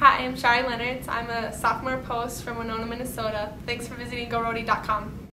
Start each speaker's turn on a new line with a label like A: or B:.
A: Hi, I'm Shari Leonards. I'm a sophomore post from Winona, Minnesota. Thanks for visiting GoRody.com.